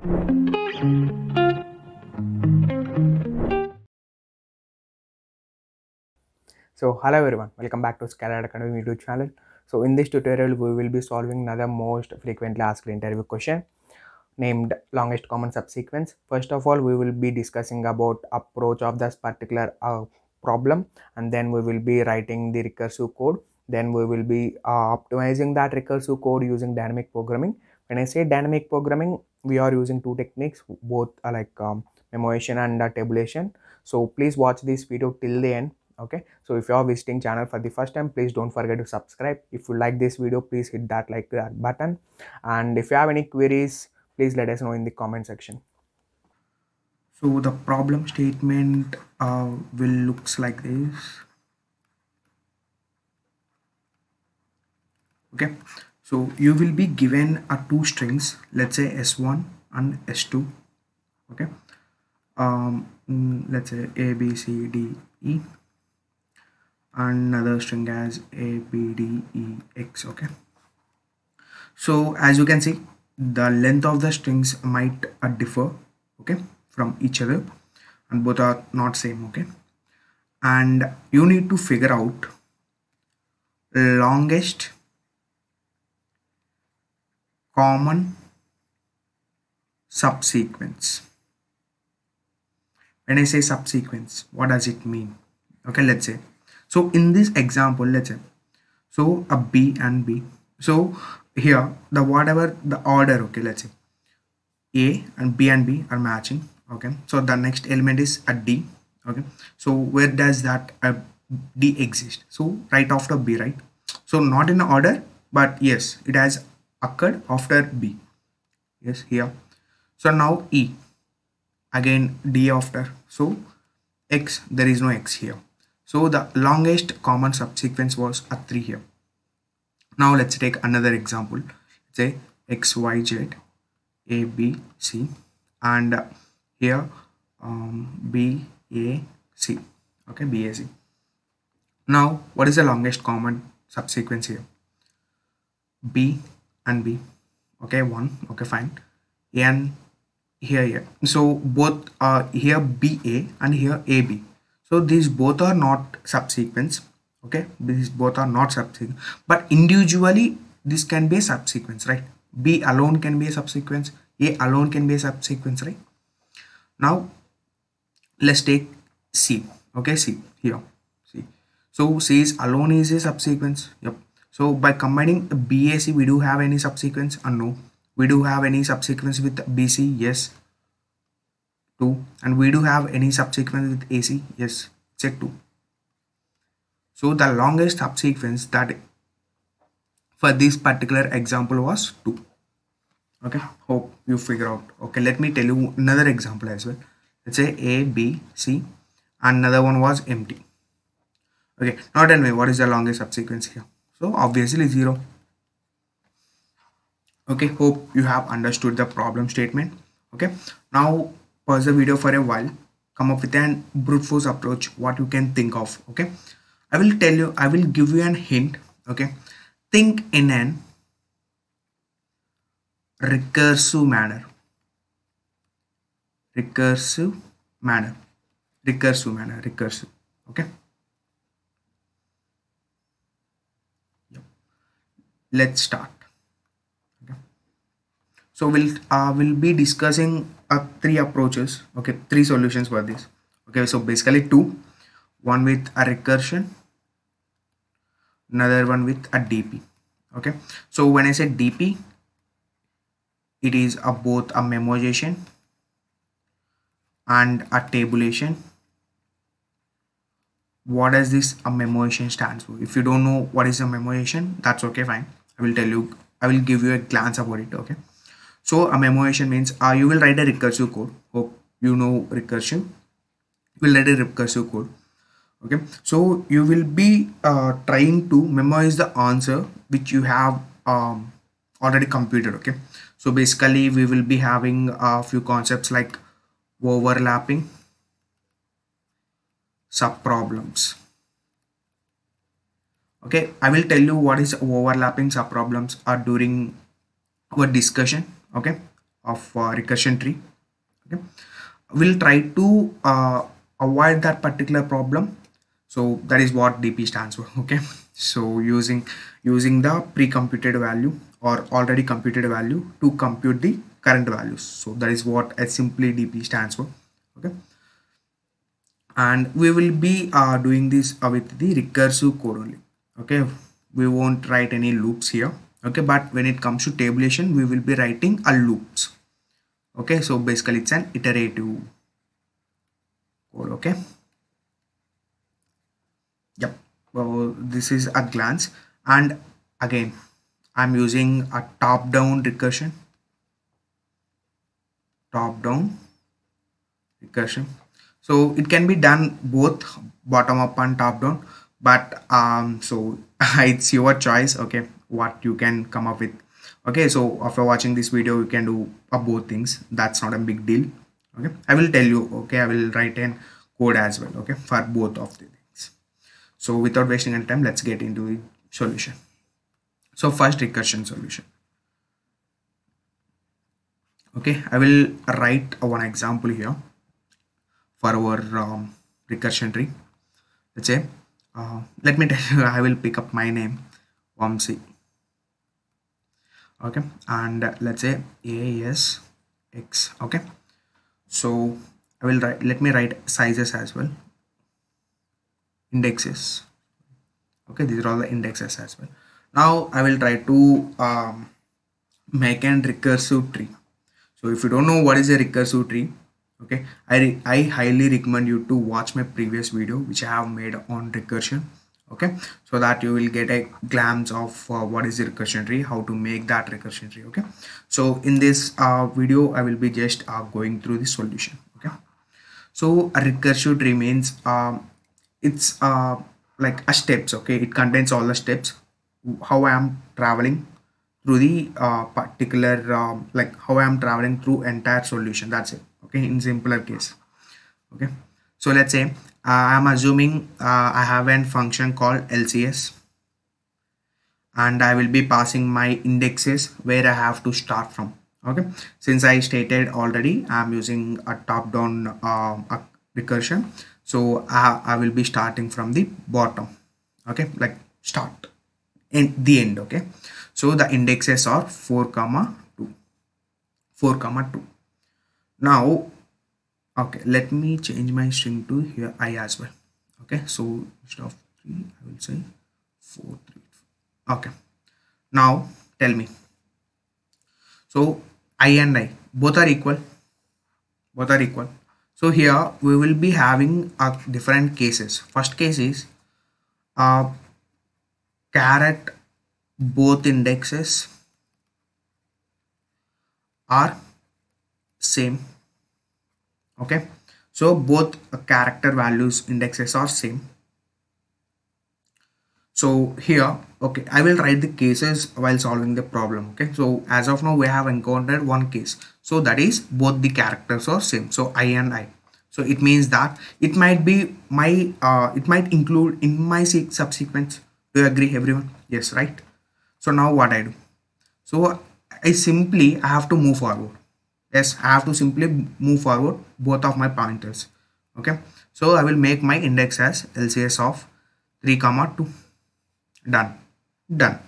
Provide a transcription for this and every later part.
So hello everyone, welcome back to Scaler Academy YouTube channel. So in this tutorial, we will be solving another most frequently asked interview question named longest common subsequence. First of all, we will be discussing about approach of this particular uh, problem and then we will be writing the recursive code. Then we will be uh, optimizing that recursive code using dynamic programming. When I say dynamic programming, we are using two techniques, both are like um, memoization and uh, tabulation. So please watch this video till the end okay? So if you are visiting channel for the first time please don't forget to subscribe. If you like this video please hit that like that button. And if you have any queries please let us know in the comment section. So the problem statement uh, will looks like this. Okay so you will be given a two strings let's say s1 and s2 okay? Um mm, let's say a b c d e another string as a b d e x okay? So as you can see the length of the strings might uh, differ okay from each other and both are not same okay? And you need to figure out longest common subsequence. When i say subsequence what does it mean? Okay let's say. So in this example let's say. So a b and b. So here the whatever the order okay let's say. A and b and b are matching okay. So the next element is a d okay. So where does that uh, d exist? So right after b right? So not in order but yes it has occurred after b yes here so now e again d after so x there is no x here so the longest common subsequence was a 3 here. Now let's take another example. Say x, y, z, a, b, c and here um, b, a, c. Okay, b, a, c. Now what is the longest common subsequence here? b and b. Okay, 1. Okay, fine. and here, here. So both are here b, a and here a, b. So these both are not subsequence. Okay these both are not subsequence. But individually this can be a subsequence right? B alone can be a subsequence. A alone can be a subsequence right? Now let's take c. Okay c. Here. C. So c is alone is a subsequence. Yep so by combining bac we do have any subsequence or no? We do have any subsequence with bc yes. 2 and we do have any subsequence with AC yes. Check 2 so the longest subsequence that for this particular example was 2 okay. Hope you figure out. Okay. Let me tell you another example as well. Let's say A B C another one was empty. Okay. Tell me what is the longest subsequence here so obviously 0 okay hope you have understood the problem statement. Okay now pause the video for a while. Come up with an brute force approach what you can think of. Okay i will tell you i will give you an hint. Okay think in an recursive manner. Recursive manner. Recursive manner recursive. Okay let's start. Okay. So we'll uh, we'll be discussing uh, three approaches okay three solutions for this. Okay so basically two. One with a recursion another one with a dp okay so when i say dp it is a both a memoization and a tabulation. What does this a memoization stands for? If you don't know what is a memoization that's okay fine i will tell you i will give you a glance about it okay? So a memoization means uh, you will write a recursive code. Hope you know recursion. You will write a recursive code okay? So you will be uh, trying to memorize the answer which you have um, already computed okay? So basically we will be having a few concepts like overlapping subproblems okay i will tell you what is overlapping subproblems are during our discussion okay of uh, recursion tree okay. We'll try to uh, avoid that particular problem. So that is what dp stands for okay. So using using the pre-computed value or already computed value to compute the current values. So that is what a simply dp stands for okay. And we will be uh, doing this uh, with the recursive code only okay we won't write any loops here. Okay but when it comes to tabulation we will be writing a loops. Okay so basically it's an iterative code okay? Yep well this is a glance. And again i'm using a top down recursion. Top down recursion. So it can be done both bottom up and top down but um so it's your choice okay what you can come up with. Okay so after watching this video you can do uh, both things. That's not a big deal okay. I will tell you okay i will write in code as well okay for both of the things. So without wasting any time let's get into the solution. So first recursion solution. Okay i will write one example here for our um, recursion tree. Let's say uh, let me tell you i will pick up my name Vamsi. Okay and let's say as x okay? So i will write let me write sizes as well. Indexes. Okay these are all the indexes as well. Now i will try to um, make an recursive tree. So if you don't know what is a recursive tree okay. I i highly recommend you to watch my previous video which i have made on recursion. Okay. So that you will get a glance of uh, what is the recursion tree how to make that recursion tree. Okay. So in this uh, video i will be just uh, going through the solution. Okay. So a recursive tree means um, it's uh, like a steps. Okay. It contains all the steps. How i am traveling through the uh, particular um, like how i am traveling through entire solution. That's it okay in simpler case okay. So let's say uh, i'm assuming uh, i have an function called lcs and i will be passing my indexes where i have to start from okay. Since i stated already i'm using a top down uh, recursion. So I, I will be starting from the bottom okay like start in the end okay. So the indexes are 4 comma 2 4 comma 2 now okay let me change my string to here i as well. Okay so instead of 3 i will say 4 3 okay. Now tell me. So i and i both are equal. Both are equal. So here we will be having uh, different cases. First case is uh, caret both indexes are same. Okay? So both character values indexes are same. So here okay i will write the cases while solving the problem okay? So as of now we have encountered one case. So that is both the characters are same. So i and i. So it means that it might be my uh, it might include in my subsequence do you agree everyone? Yes right? So now what i do? So i simply i have to move forward yes i have to simply move forward both of my pointers okay? So i will make my index as lcs of 3 comma 2 done. Done.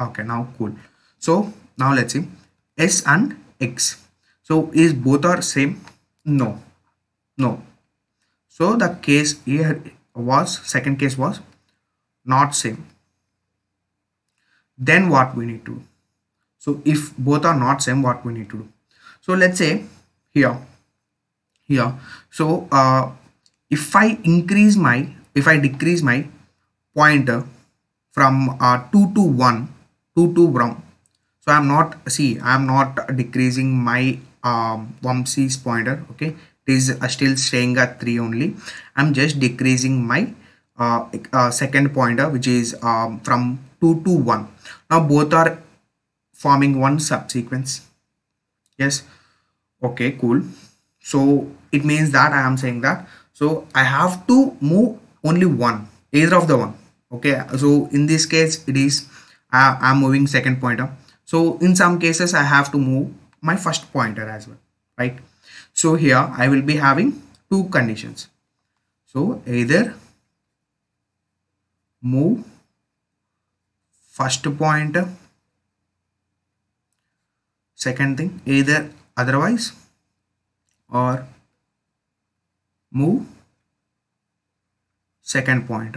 Okay now cool. So now let's see. S and x. So is both are same? No. No. So the case here was second case was not same. Then what we need to do? So if both are not same what we need to do so let's say here. Here. So uh, if I increase my if I decrease my pointer from uh, 2 to 1 2 to 1 so I'm not see I'm not decreasing my um, Vamsi's pointer okay? It is uh, still staying at 3 only. I'm just decreasing my uh, uh, second pointer which is um, from 2 to 1 now both are forming one subsequence yes? Okay cool. So it means that i am saying that. So i have to move only one either of the one. Okay? So in this case it is i am moving second pointer. So in some cases i have to move my first pointer as well right? So here I will be having two conditions. So either move first pointer second thing either otherwise or move second point.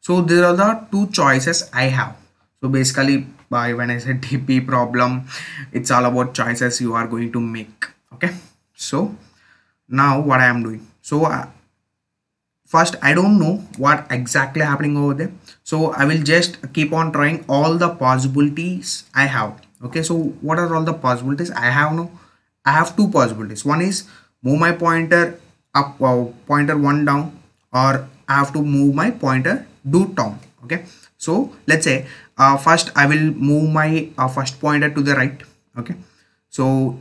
So there are the two choices i have. So basically by when i said dp problem it's all about choices you are going to make. Okay? So now what i am doing? So uh, first i don't know what exactly happening over there. So i will just keep on trying all the possibilities i have okay so what are all the possibilities? I have no i have two possibilities. One is move my pointer up uh, pointer one down or i have to move my pointer do down okay? So let's say uh, first i will move my uh, first pointer to the right okay? So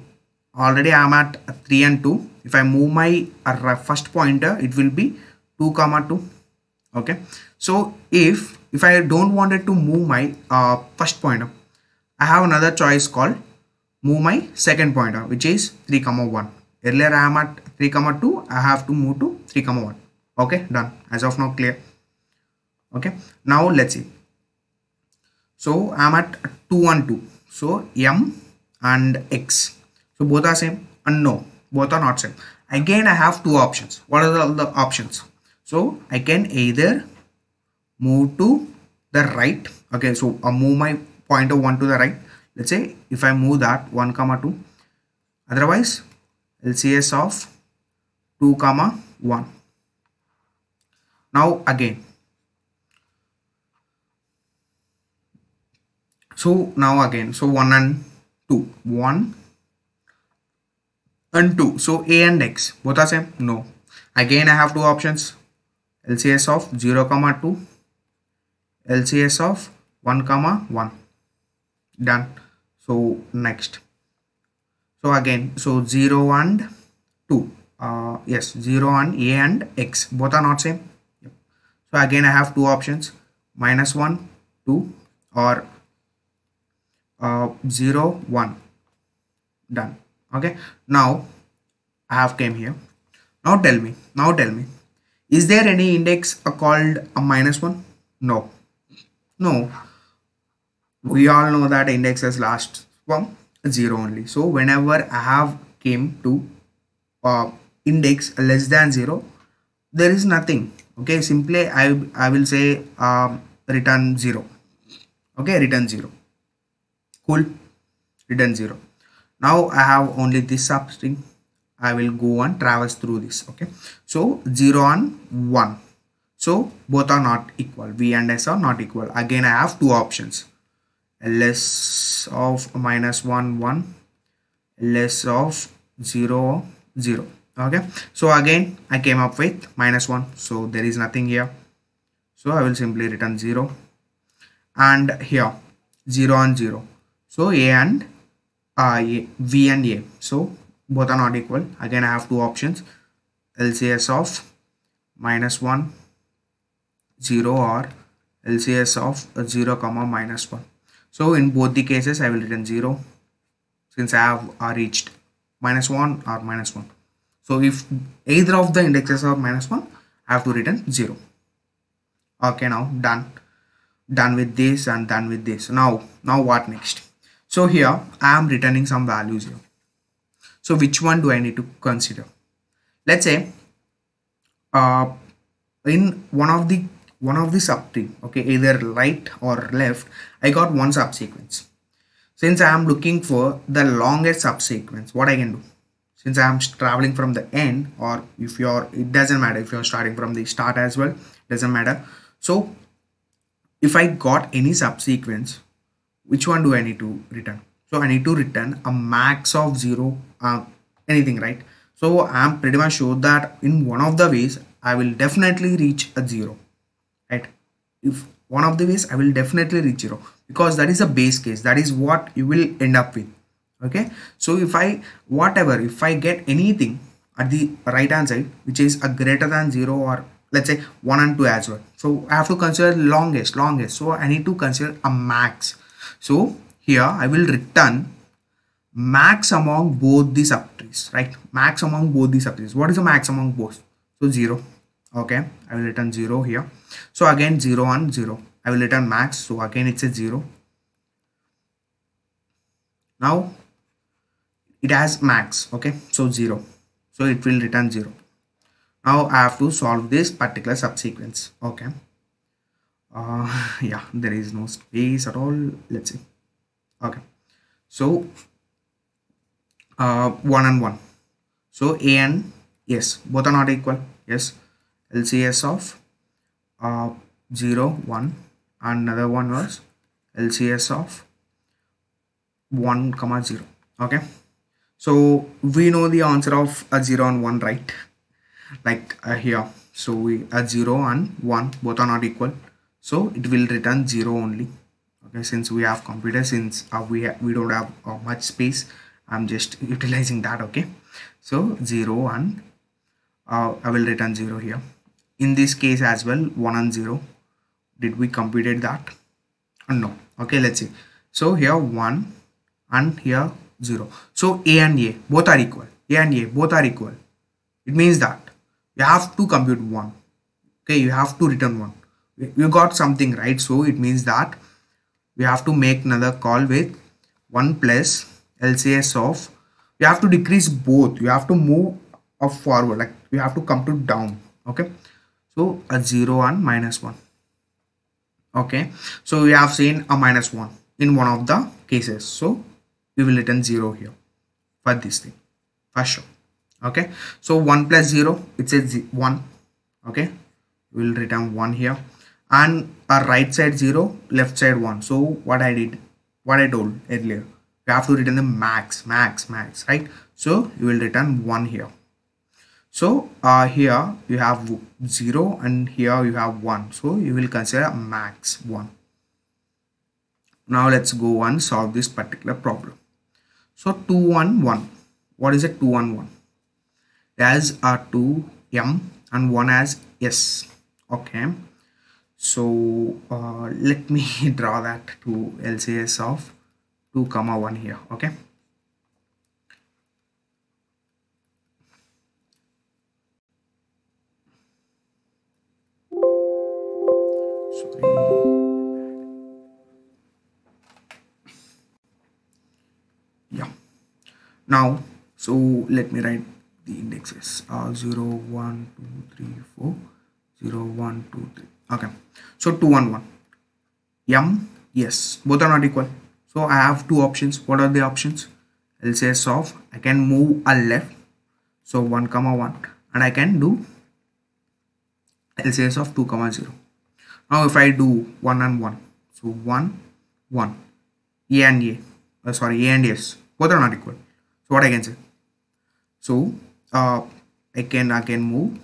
already i'm at 3 and 2 if i move my uh, first pointer it will be 2 comma 2 okay? So if if i don't wanted to move my uh, first pointer i have another choice called move my second pointer uh, which is 3 comma 1 earlier i am at 3 comma 2 i have to move to 3 comma 1 okay done. As of now clear. Okay now let's see. So i'm at 2 and 2 so m and x. So both are same and no both are not same. Again i have two options. What are all the options? So i can either move to the right. Okay so i move my pointer oh one to the right. Let's say if i move that 1 comma 2 otherwise lcs of 2 comma 1 now again. So now again. So 1 and 2 1 and 2 so a and x. Both are same? No. Again i have two options. Lcs of 0 comma 2 lcs of 1 comma 1 done. So next. So again so 0 and 2 uh, yes 0 and a and x. Both are not same. Yep. so again i have two options. Minus 1 2 or uh, 0 1 done. Okay. Now i have came here. Now tell me. Now tell me. Is there any index called a minus 1 no. No we all know that indexes last from 0 only. So whenever i have came to uh, index less than 0 there is nothing. Okay simply i i will say um, return 0 okay return 0 cool. Return 0 now i have only this substring. I will go and traverse through this. Okay. So 0 and 1 so both are not equal. V and s are not equal. Again i have two options ls of minus 1 1 ls of 0 0 okay? So again i came up with minus 1 so there is nothing here. So i will simply return 0 and here 0 and 0 so a and uh, a, v and a. So both are not equal. Again i have two options. Lcs of minus 1 0 or lcs of 0 comma minus 1 so in both the cases i will return 0 since i have reached minus 1 or minus 1 so if either of the indexes are minus 1 i have to return 0 okay now done. Done with this and done with this. Now now what next? So here i am returning some values here. So which one do i need to consider? Let's say uh, in one of the one of the subtree okay either right or left i got one subsequence since i am looking for the longest subsequence what i can do? Since i am traveling from the end or if you're it doesn't matter if you're starting from the start as well doesn't matter. So if i got any subsequence which one do i need to return? So i need to return a max of zero uh, anything right? So i'm pretty much sure that in one of the ways i will definitely reach a zero if one of the ways i will definitely reach zero. Because that is a base case. That is what you will end up with. Okay? So if i whatever if i get anything at the right hand side which is a greater than zero or let's say 1 and 2 as well. So i have to consider longest longest. So i need to consider a max. So here i will return max among both the subtrees right? Max among both the subtrees what is the max among both? So 0 okay i will return 0 here. So again 0 and 0 i will return max so again it's a 0 now it has max okay so 0 so it will return 0 now i have to solve this particular subsequence okay. Uh yeah there is no space at all let's see. Okay so uh 1 and 1 so a and yes both are not equal yes lcs of uh 0 1 and another one was lcs of 1 comma 0 okay? So we know the answer of a 0 and 1 right? Like uh, here. So we a 0 and 1 both are not equal. So it will return 0 only. Okay? Since we have computer since uh, we we don't have uh, much space i'm just utilizing that okay? So 0 and uh, i will return 0 here in this case as well 1 and 0 did we computed that? Uh, no. Okay let's see. So here 1 and here 0 so a and a both are equal. A and a both are equal. It means that you have to compute 1 okay you have to return 1 you got something right? So it means that we have to make another call with 1 plus lcs of you have to decrease both. You have to move up forward. Like you have to come to down. Okay so a 0 and minus 1 okay so we have seen a minus 1 in one of the cases. So we will return 0 here for this thing for sure. Okay so 1 plus 0 it's a 1 okay we will return 1 here. And our right side 0 left side 1 so what i did what i told earlier you have to return the max max max right? So you will return 1 here so uh, here you have 0 and here you have 1 so you will consider max 1 now let's go and solve this particular problem. So 2 1 1 what is it 2 1 1 as a 2 m and 1 as s. Okay. So uh, let me draw that to lcs of 2 comma 1 here. Okay yeah. Now so let me write the indexes. Uh 0 1 2 3 4 0 1 2 3 okay. So 2 1 1 m yes. Both are not equal. So i have two options. What are the options? Lcs of i can move a left. So 1 comma 1 and i can do lcs of 2 comma 0 now if i do 1 and 1 so 1 1 a and a uh, sorry a and s both are not equal. So what i can say? So uh, i can again move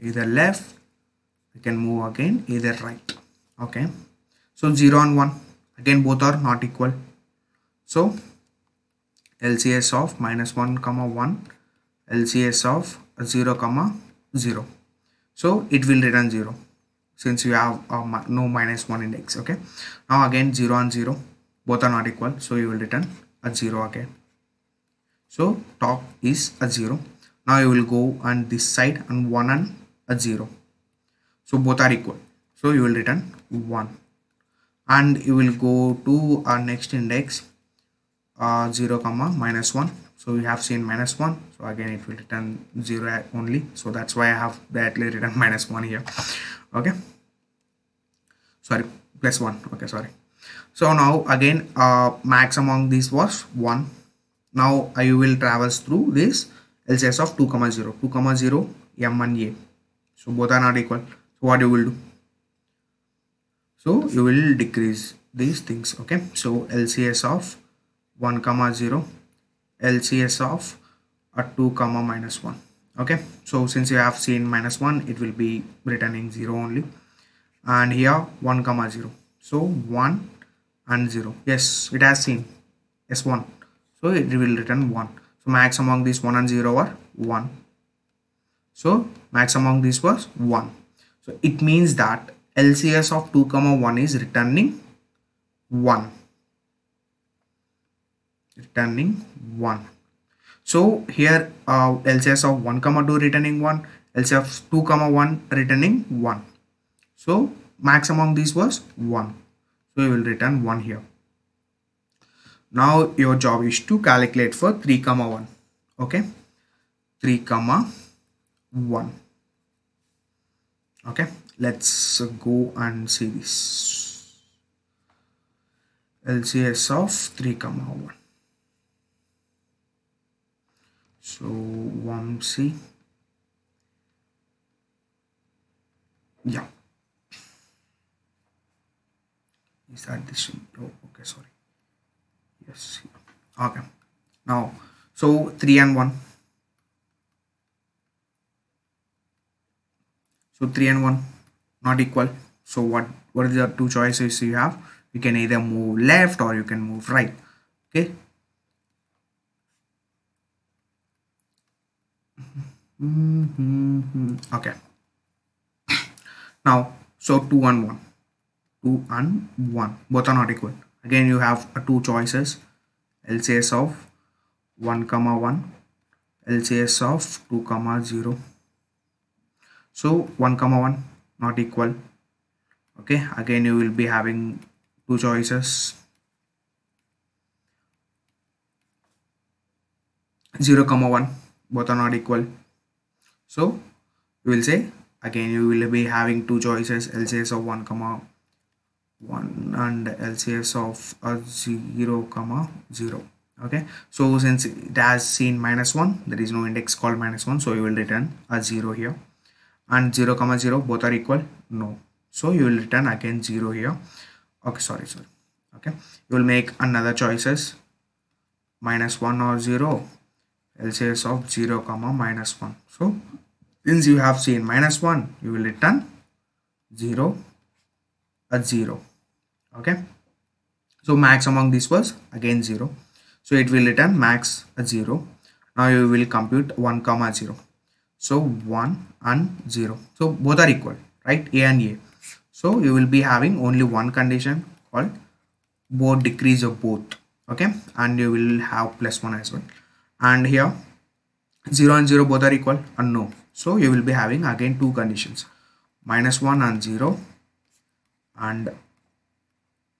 either left I can move again either right okay? So 0 and 1 again both are not equal. So LCS of minus 1 comma 1 LCS of 0 comma 0 so it will return 0 since you have uh, no minus 1 index okay? Now again 0 and 0 both are not equal so you will return a 0 again. So top is a 0 now you will go on this side and 1 and a 0 so both are equal. So you will return 1 and you will go to our next index uh, 0 comma minus 1 so we have seen minus 1 so again it will return 0 only. So that's why i have directly written minus 1 here okay. Sorry plus 1 okay sorry. So now again uh, max among these was 1 now you will traverse through this lcs of 2 comma 0 2 comma 0 m and a. So both are not equal. So what you will do? So you will decrease these things okay? So lcs of 1 comma 0 lcs of a 2 comma minus 1 okay so since you have seen minus 1 it will be returning 0 only. And here 1 comma 0 so 1 and 0 yes it has seen. S1 so it will return 1 so max among these 1 and 0 are 1 so max among these was 1 so it means that lcs of 2 comma 1 is returning 1 returning 1 so here uh, lcs of 1 comma 2 returning 1 lcs of 2 comma 1 returning 1 so max among these was 1 so you will return 1 here. Now your job is to calculate for 3 comma 1 okay? 3 comma 1 okay? Let's go and see this. Lcs of 3 comma 1 so 1c yeah. Is that this oh okay sorry. Yes okay. Now so 3 and 1 so 3 and 1 not equal. So what what are the two choices you have? You can either move left or you can move right. Okay okay. Now so 2 and 1 2 and 1 both are not equal. Again you have uh, two choices. Lcs of 1 comma 1 lcs of 2 comma 0 so 1 comma 1 not equal. Okay again you will be having two choices. 0 comma 1 both are not equal. So you will say again you will be having two choices lcs of 1 comma 1 and lcs of a 0 comma 0 okay? So since it has seen minus 1 there is no index called minus 1 so you will return a 0 here. And 0 comma 0 both are equal? No. So you will return again 0 here. Okay sorry sorry. Okay? You will make another choices minus 1 or 0 lcs of 0 comma minus 1 so since you have seen minus 1 you will return 0 a 0 okay? So max among this was again 0 so it will return max a 0 now you will compute 1 comma 0 so 1 and 0 so both are equal right? A and a. So you will be having only one condition called both decrease of both. Okay? And you will have plus 1 as well and here 0 and 0 both are equal and no. So you will be having again two conditions minus 1 and 0 and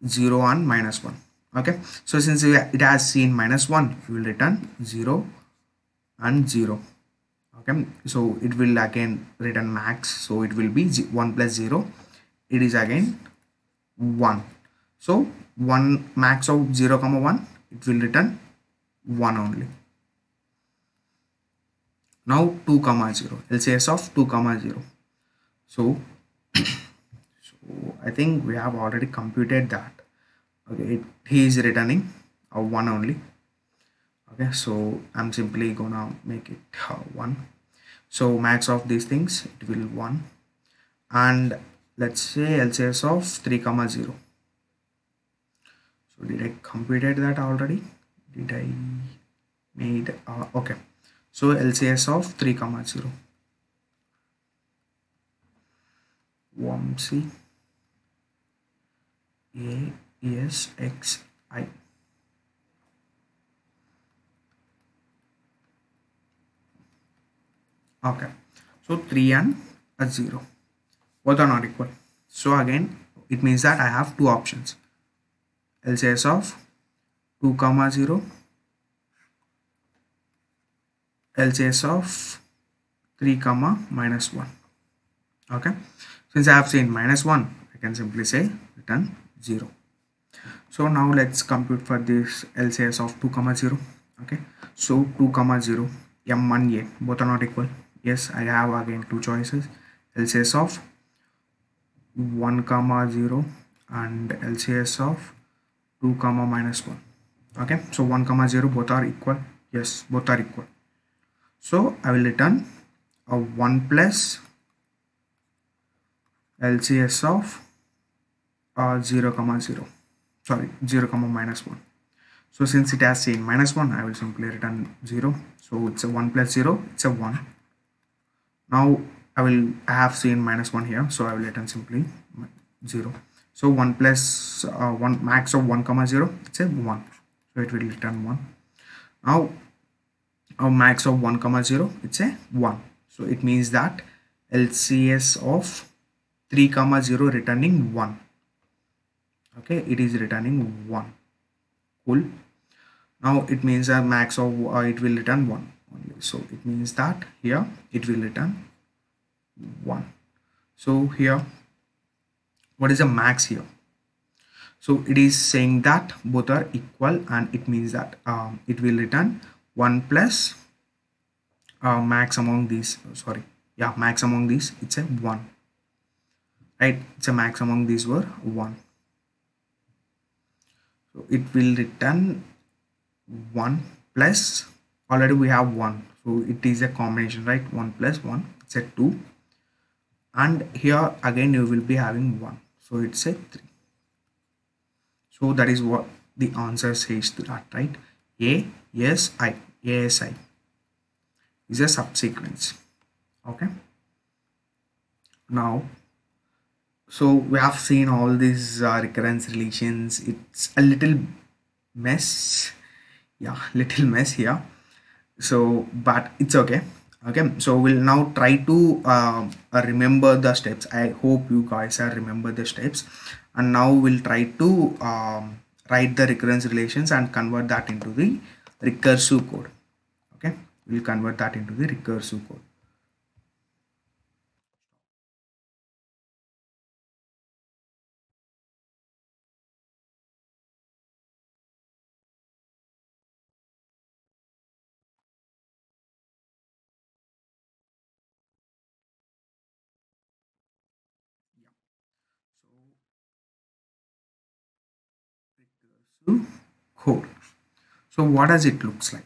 0 and minus 1 okay? So since it has seen minus 1 you will return 0 and 0 okay? So it will again return max. So it will be 1 plus 0 it is again 1 so 1 max of 0 comma 1 it will return 1 only now 2 comma 0 lcs of 2 comma 0 so so i think we have already computed that. Okay it, he is returning a 1 only. Okay so i'm simply gonna make it uh, 1 so max of these things it will 1 and let's say lcs of 3 comma 0 so did i computed that already? Did i made uh, okay so lcs of 3 comma 0 1c a s x i. Okay. So 3 and a 0 both are not equal. So again it means that i have two options. Lcs of 2 comma 0 lcs of 3 comma minus 1 okay? Since i have seen minus 1 i can simply say return 0 so now let's compute for this lcs of 2 comma 0 okay? So 2 comma 0 m and a both are not equal. Yes i have again two choices. Lcs of 1 comma 0 and lcs of 2 comma minus 1 okay? So 1 comma 0 both are equal. Yes both are equal so i will return a 1 plus lcs of uh, 0 comma 0 sorry 0 comma minus 1 so since it has seen minus 1 i will simply return 0 so it's a 1 plus 0 it's a 1 now i will have seen minus 1 here. So i will return simply 0 so 1 plus uh, 1 max of 1 comma 0 it's a 1 so it will return 1 now a max of 1 comma 0 it's a 1 so it means that lcs of 3 comma 0 returning 1 okay it is returning 1 cool. Now it means a max of uh, it will return 1 only. So it means that here it will return 1 so here what is the max here? So it is saying that both are equal and it means that um, it will return 1 plus uh, max among these sorry yeah max among these it's a 1 right? It's a max among these were 1 so it will return 1 plus already we have 1 so it is a combination right? 1 plus 1 it's a 2 and here again you will be having 1 so it's a 3 so that is what the answer says to that right a yes i asi is a subsequence okay? Now so we have seen all these uh, recurrence relations. It's a little mess. Yeah little mess here. So but it's okay okay? So we'll now try to uh, remember the steps. I hope you guys are remember the steps. And now we'll try to um, write the recurrence relations and convert that into the recursive code. Okay? We'll convert that into the recursive code code. So what does it looks like?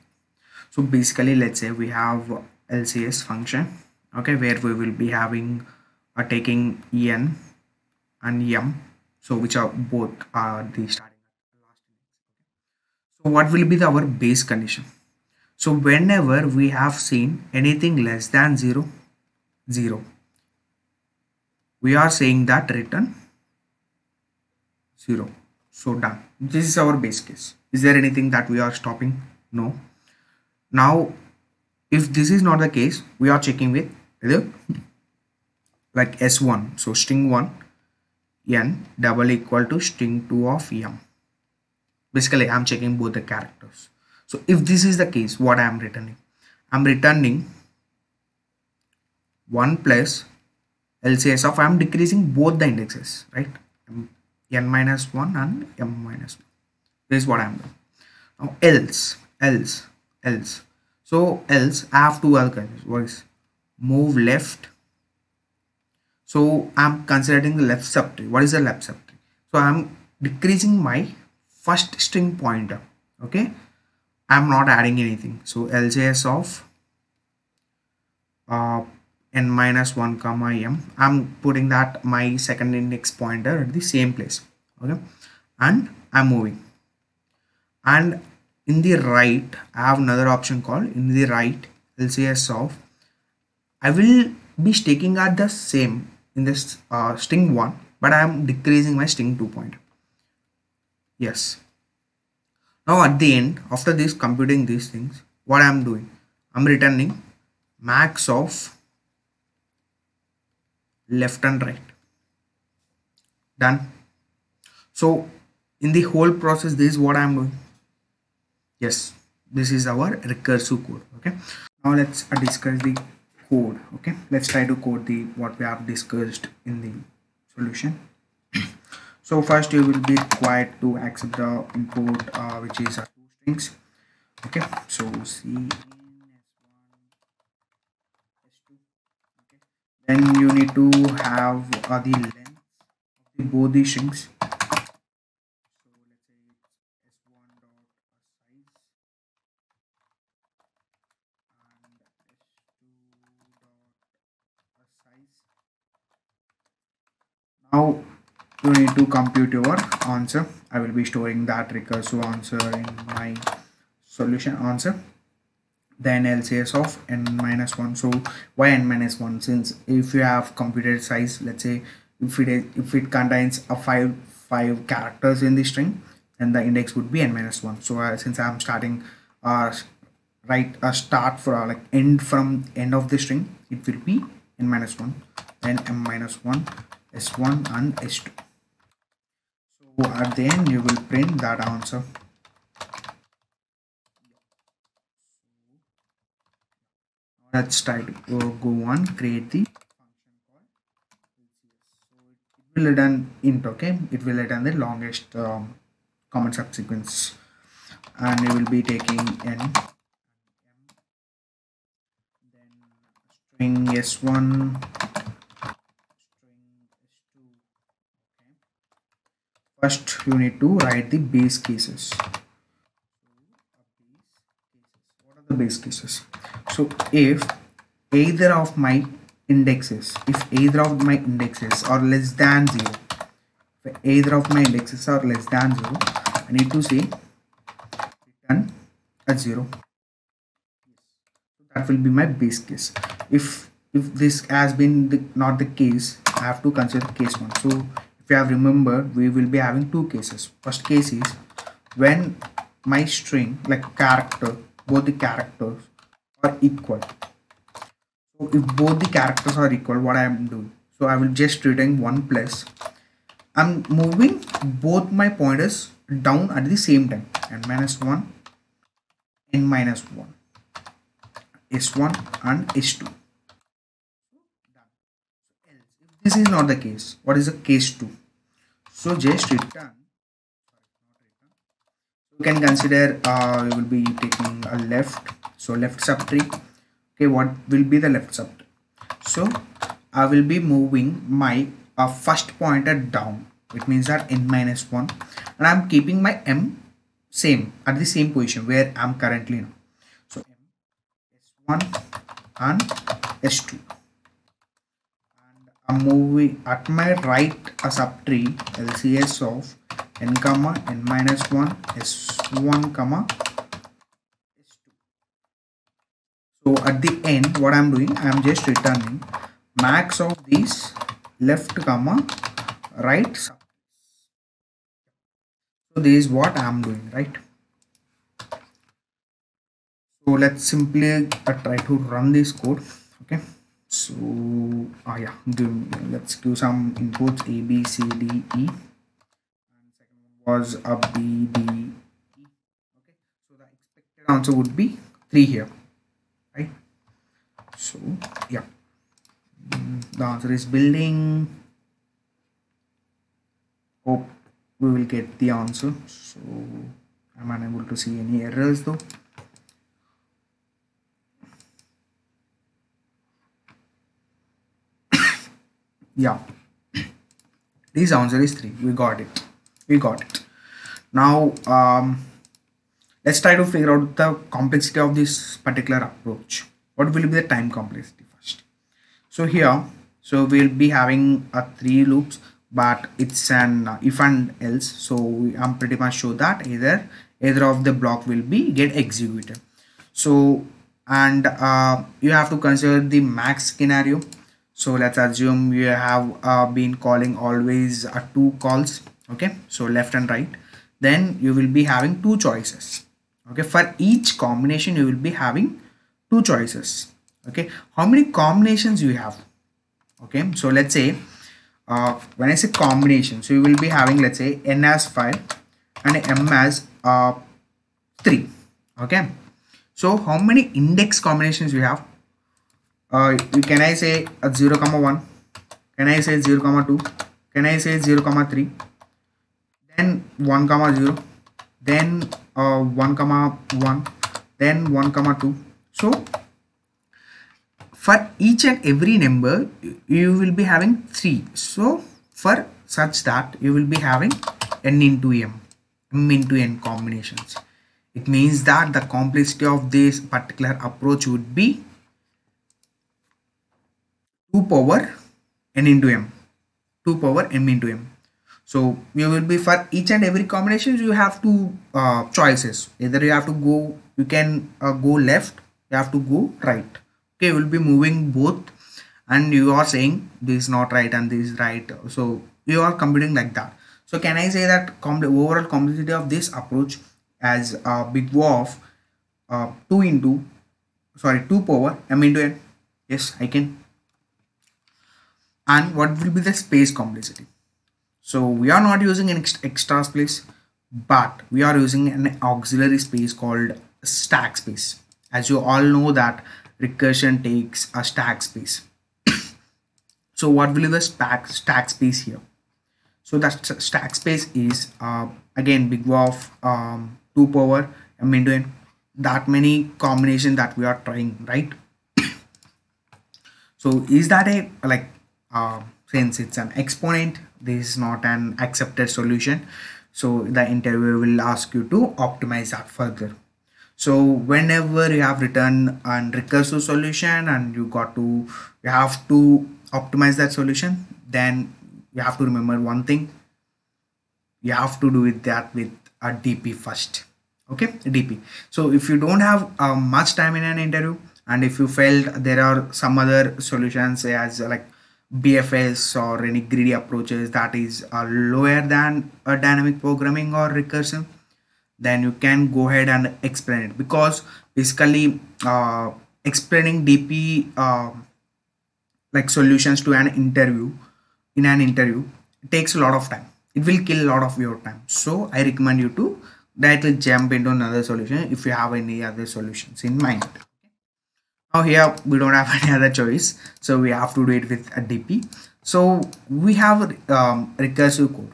So basically let's say we have lcs function okay where we will be having uh, taking en and m so which are both are the starting so what will be the, our base condition? So whenever we have seen anything less than 0 0 we are saying that return 0 so done this is our base case. Is there anything that we are stopping? No. Now if this is not the case we are checking with either like s1 so string 1 n double equal to string 2 of m. Basically i'm checking both the characters. So if this is the case what i am returning? I'm returning 1 plus lcs of i'm decreasing both the indexes right n minus 1 and m minus 1 this is what i'm doing. Now else else else. So else i have two conditions what is move left. So i'm considering the left subtree. What is the left subtree? So i'm decreasing my first string pointer. Okay? I'm not adding anything. So lcs of uh, n minus 1 comma m. I'm putting that my second index pointer at the same place okay? And i'm moving. And in the right i have another option called in the right lcs of i will be sticking at the same in this uh, string 1 but i am decreasing my string 2 point. Yes. Now at the end after this computing these things what i am doing? I'm returning max of left and right. Done. So in the whole process this is what i'm doing yes this is our recursive code okay? Now let's uh, discuss the code okay? Let's try to code the what we have discussed in the solution. So first you will be required to accept the input uh, which is two strings okay? So c then you need to have uh, the length of the both the strings. So let's say it's s1 dot size. And s2 dot size. Now you need to compute your answer. I will be storing that recursive answer in my solution answer then LCS of n minus 1 so why n minus 1 since if you have computed size let's say if it is, if it contains a five five characters in the string then the index would be n minus 1 so uh, since i'm starting uh, right a start for uh, like end from end of the string it will be n minus 1 then m minus 1 s1 and s2 so at the end you will print that answer let's try to uh, go on. Create the function called so it will return int okay? It will return the longest um, common subsequence. And you will be taking n then string s1 string s2 okay? First you need to write the base cases. What are the base cases so if either of my indexes if either of my indexes are less than 0 if either of my indexes are less than 0 I need to say return a 0 that will be my base case. If if this has been the, not the case I have to consider case 1 so if you have remembered we will be having two cases. First case is when my string like character both the characters are equal. So if both the characters are equal what I am doing? So I will just return 1 plus. I'm moving both my pointers down at the same time. And minus 1 n minus 1 s1 and s2 this is not the case what is the case 2 so just return. You can consider uh, you will be taking a left so left subtree okay what will be the left subtree so I will be moving my uh, first pointer down it means that n minus 1 and I'm keeping my m same at the same position where I'm currently now. So m s1 and s2 and I'm moving at my right a subtree LCS of n comma n minus 1 s1 comma s2 so at the end what I'm doing I'm just returning max of these left comma right so this is what I'm doing right? So let's simply uh, try to run this code okay? So ah yeah let's do some inputs a b c d e. And second one was a b d e. Okay so the expected answer would be 3 here so yeah. The answer is building hope we will get the answer. So i'm unable to see any errors though? Yeah. This answer is 3 we got it. We got it. Now um, let's try to figure out the complexity of this particular approach what will be the time complexity first? So here so we'll be having a three loops but it's an uh, if and else. So i'm pretty much sure that either either of the block will be get executed. So and uh, you have to consider the max scenario. So let's assume you have uh, been calling always uh, two calls okay? So left and right. Then you will be having two choices. Okay for each combination you will be having two choices okay? How many combinations you have? Okay so let's say uh, when I say combination so you will be having let's say n as 5 and m as uh, 3 okay? So how many index combinations you have? Uh, can I say a 0 comma 1 can I say 0 comma 2 can I say 0 comma 3 then 1 comma 0 then uh, 1 comma 1 then 1 comma 2 so for each and every number you will be having 3 so for such that you will be having n into m m into n combinations. It means that the complexity of this particular approach would be 2 power n into m 2 power m into m. So you will be for each and every combinations you have two uh, choices. Either you have to go you can uh, go left you have to go right. Okay will be moving both. And you are saying this is not right and this is right. So you are computing like that. So can i say that com- overall complexity of this approach as a big o of uh, 2 into sorry 2 power m into n? Yes i can. And what will be the space complexity? So we are not using an ex- extra space but we are using an auxiliary space called stack space as you all know that recursion takes a stack space. So what will be the stack stack space here? So that st- stack space is uh, again big O of um, 2 power m into n. That many combination that we are trying right? So is that a like uh, since it's an exponent this is not an accepted solution. So the interviewer will ask you to optimize that further so whenever you have written an recursive solution and you got to you have to optimize that solution then you have to remember one thing. You have to do it that with a dp first. Okay? Dp so if you don't have uh, much time in an interview and if you felt there are some other solutions as like bfs or any greedy approaches that is uh, lower than a dynamic programming or recursion then you can go ahead and explain it. Because basically uh, explaining dp uh, like solutions to an interview in an interview takes a lot of time. It will kill a lot of your time. So i recommend you to directly jump into another solution if you have any other solutions in mind. Now here we don't have any other choice. So we have to do it with a dp so we have um, recursive code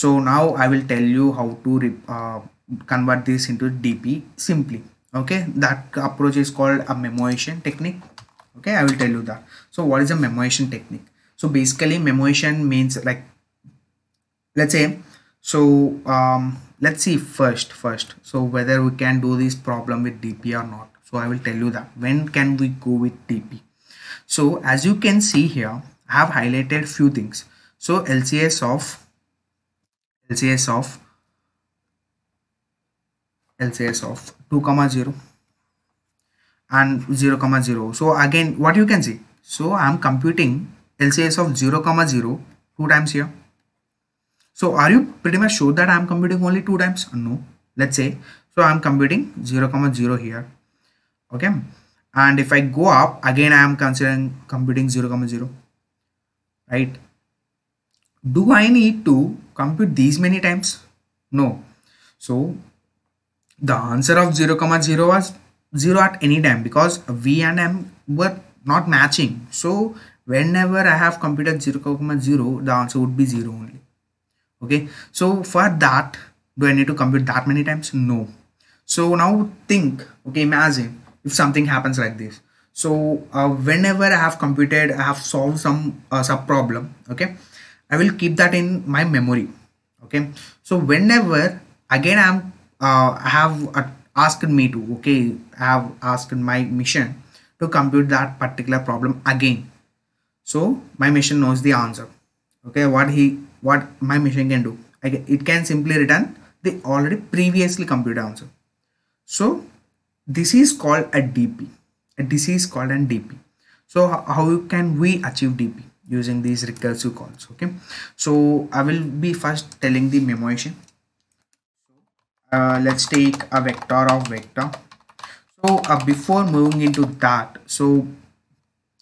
so now i will tell you how to uh, convert this into dp simply. Okay? That approach is called a memoization technique. Okay? I will tell you that. So what is a memoization technique? So basically memoization means like let's say so um, let's see first first. So whether we can do this problem with dp or not. So i will tell you that. When can we go with dp so as you can see here i have highlighted few things. So lcs of lcs of lcs of 2 comma 0 and 0 comma 0 so again what you can see? So i'm computing lcs of 0 comma 0 two times here. So are you pretty much sure that i'm computing only two times? Uh, no. Let's say so i'm computing 0 comma 0 here. Okay? And if i go up again i am considering computing 0 comma 0 right do i need to compute these many times? No. So the answer of 0 comma 0 was 0 at any time because v and m were not matching. So whenever i have computed 0 comma 0 the answer would be 0 only. Okay? So for that do i need to compute that many times? No. So now think okay imagine if something happens like this. So uh, whenever i have computed i have solved some uh, sub problem okay i will keep that in my memory. Okay? So whenever again i'm uh, have uh, asked me to okay i have asked my mission to compute that particular problem again. So my machine knows the answer. Okay? What he what my machine can do. Can, it can simply return the already previously computed answer. So this is called a dp a this is called an dp so how can we achieve dp using these recursive calls okay? So i will be first telling the memoization uh, let's take a vector of vector. So uh, before moving into that so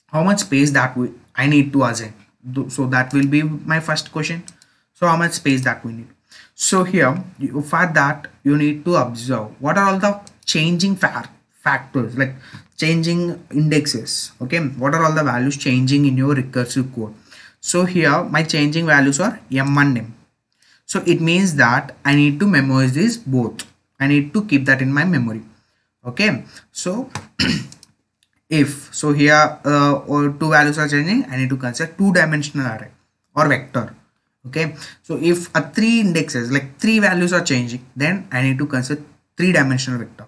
how much space that we i need to assign? So that will be my first question. So how much space that we need? So here you, for that you need to observe what are all the changing fa factors like changing indexes okay? What are all the values changing in your recursive code? So here my changing values are m and m so it means that i need to memorize this both. I need to keep that in my memory okay? So if so here uh, or two values are changing i need to consider two dimensional array or vector okay? So if a three indexes like three values are changing then i need to consider three dimensional vector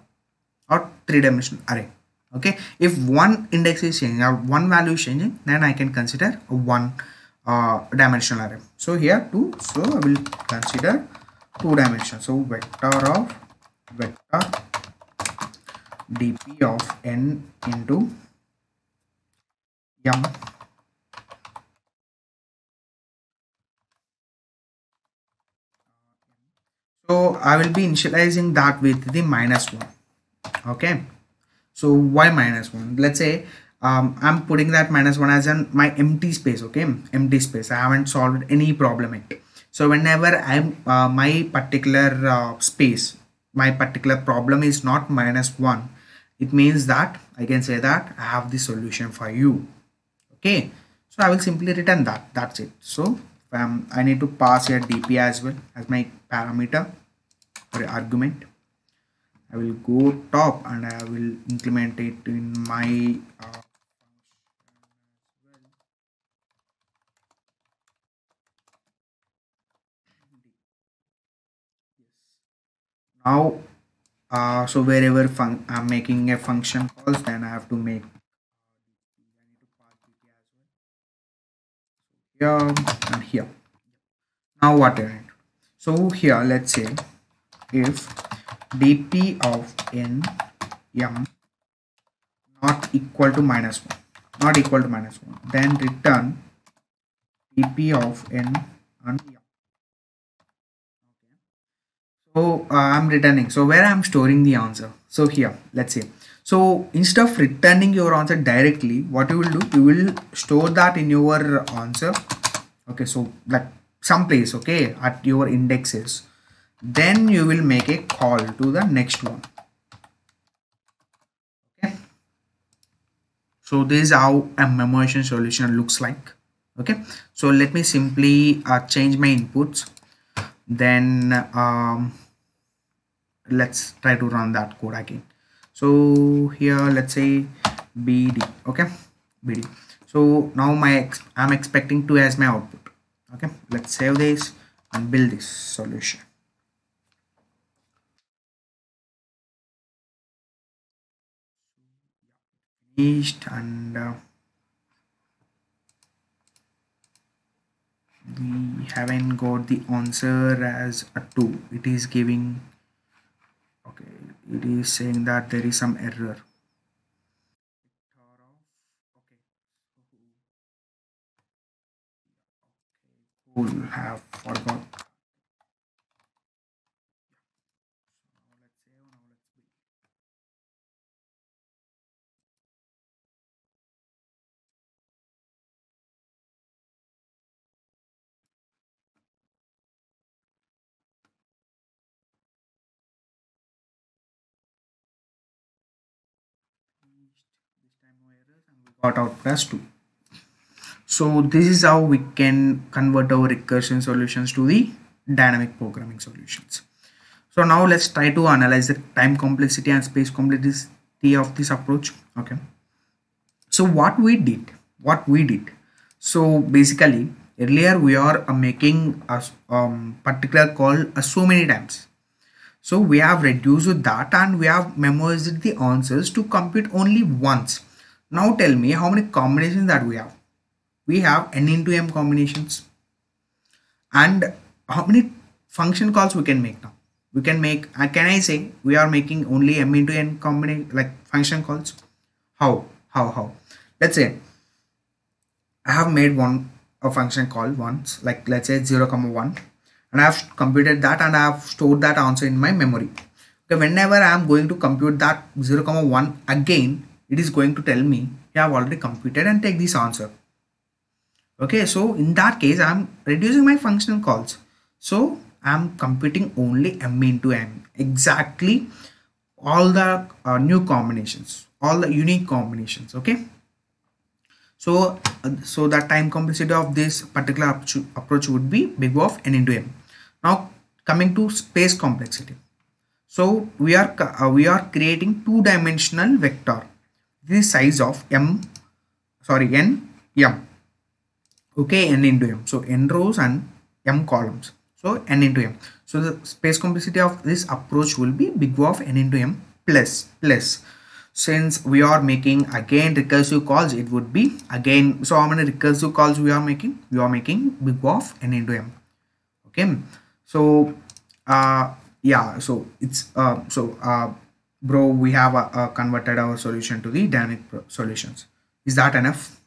or three dimensional array okay? If one index is changing or one value is changing then i can consider one uh, dimensional array. So here two so i will consider two dimensions so vector of vector dp of n into m. So I will be initializing that with the minus one. Okay so why minus one? Let's say um, I'm putting that minus one as an my empty space okay? Empty space. I haven't solved any problem yet. So whenever I'm uh, my particular uh, space my particular problem is not minus one it means that I can say that I have the solution for you okay? So I will simply return that. That's it. So um, I need to pass here dp as well as my parameter or argument I will go top and I will implement it in my uh, now uh, so wherever I'm making a function calls then I have to make here and here. Now what I need so here let's say if dp of n m not equal to minus 1 not equal to minus 1 then return dp of n and m. So uh, i'm returning. So where i'm storing the answer? So here let's say. So instead of returning your answer directly what you will do you will store that in your answer. Okay so like some place okay at your indexes then you will make a call to the next one. Okay? So this is how a memoization solution looks like. Okay? So let me simply uh, change my inputs. Then um, let's try to run that code again. So here let's say bd okay? Bd so now my ex i'm expecting 2 as my output. Okay? Let's save this and build this solution finished and uh, we haven't got the answer as a 2 it is giving okay it is saying that there is some error. Cool have forgot got output as 2 so this is how we can convert our recursion solutions to the dynamic programming solutions. So now let's try to analyze the time complexity and space complexity of this approach okay? So what we did what we did. So basically earlier we are uh, making a um, particular call uh, so many times. So we have reduced that and we have memorized the answers to compute only once now tell me how many combinations that we have. We have n into m combinations. And how many function calls we can make now? We can make, uh, can I say we are making only m into n combination like function calls? How? How? How? Let's say I have made one a function call once, like let's say 0 comma 1 and I have computed that and I have stored that answer in my memory. Okay, whenever I am going to compute that 0 comma 1 again, it is going to tell me you have already computed and take this answer. Okay so in that case i'm reducing my function calls. So i'm computing only m into n exactly all the uh, new combinations all the unique combinations okay? So uh, so the time complexity of this particular approach would be big of n into m. Now coming to space complexity. So we are uh, we are creating two dimensional vector this size of m sorry n m. Okay n into m. So n rows and m columns. So n into m. So the space complexity of this approach will be big O of n into m plus plus. Since we are making again recursive calls it would be again so how many recursive calls we are making? We are making big O of n into m. Okay? So uh yeah so it's uh so uh bro we have converted our solution to the dynamic solutions. Is that enough?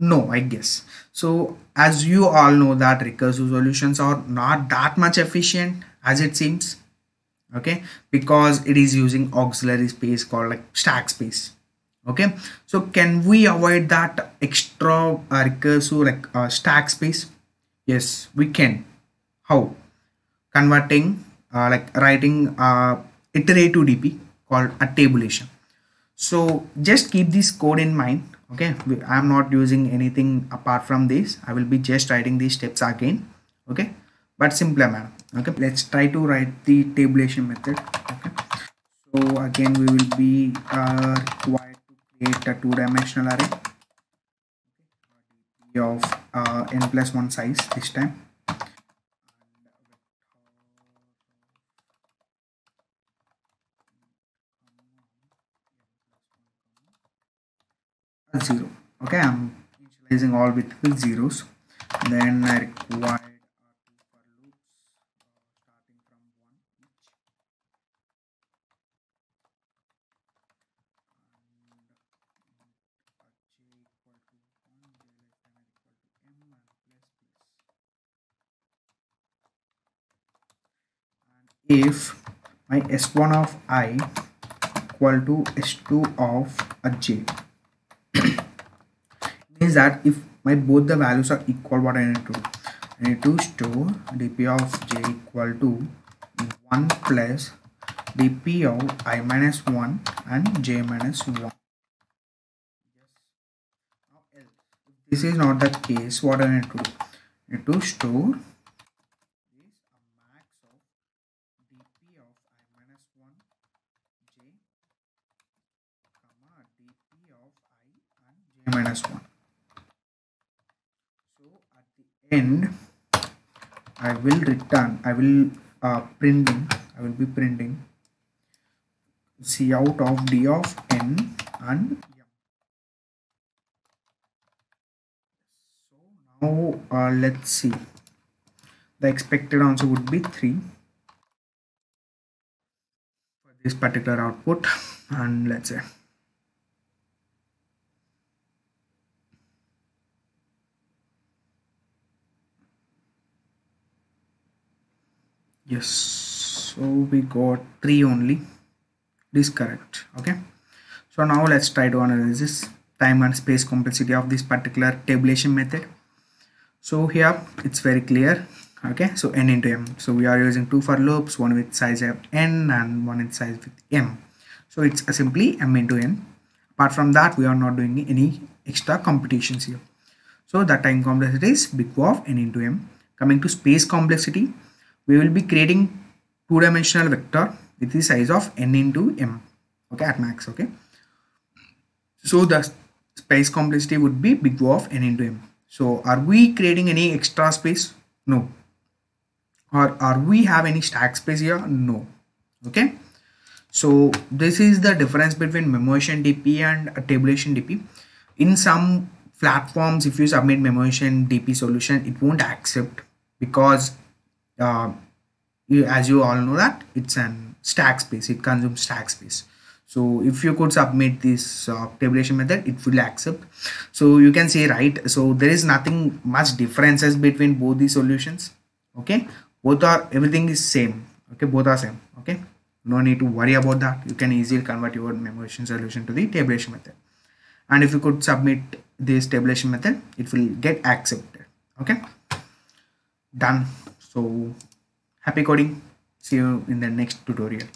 No i guess. So as you all know that recursive solutions are not that much efficient as it seems okay? Because it is using auxiliary space called like stack space okay? So can we avoid that extra uh, recursive like uh, stack space? Yes we can. How? Converting uh, like writing uh, iterative dp called a tabulation so just keep this code in mind okay? I'm not using anything apart from this. I will be just writing these steps again okay? But simpler manner okay? Let's try to write the tabulation method okay? So again we will be uh, required to create a two-dimensional array of uh, n plus 1 size this time zero. Okay i'm initializing all with, zeros. Then i require for loops starting from one each and if my s1 of i equal to s2 of a j means that if my both the values are equal what I need to do? I need to store dp of j equal to 1 plus dp of i minus 1 and j minus 1 yes. now else if this is not the case what I need to do? I need to store this a max of dp of i minus 1 j comma dp of i and j 1 j comma dp of i and j minus 1 end I will return I will uh, printing I will be printing cout of D of n and. So now uh, let's see the expected answer would be 3 for this particular output and let's say yes so we got three only. This correct okay? So now let's try to analyze this time and space complexity of this particular tabulation method. So here it's very clear okay? So n into m. So we are using two for loops one with size of n and one with size with m. So it's simply m into n. Apart from that we are not doing any extra computations here. So the time complexity is big O of n into m. Coming to space complexity we will be creating two-dimensional vector with the size of n into m okay at max okay. So the space complexity would be big O of n into m. So are we creating any extra space? No. Or are we have any stack space here? No okay. So this is the difference between memoization dp and tabulation dp in some platforms if you submit memoization dp solution it won't accept because uh, as you all know that it's an stack space it consumes stack space. So if you could submit this uh, tabulation method it will accept. So you can say right so there is nothing much differences between both the solutions okay? Both are everything is same okay? Both are same okay? No need to worry about that. You can easily convert your memoization solution to the tabulation method. And if you could submit this tabulation method it will get accepted okay? Done so happy coding. See you in the next tutorial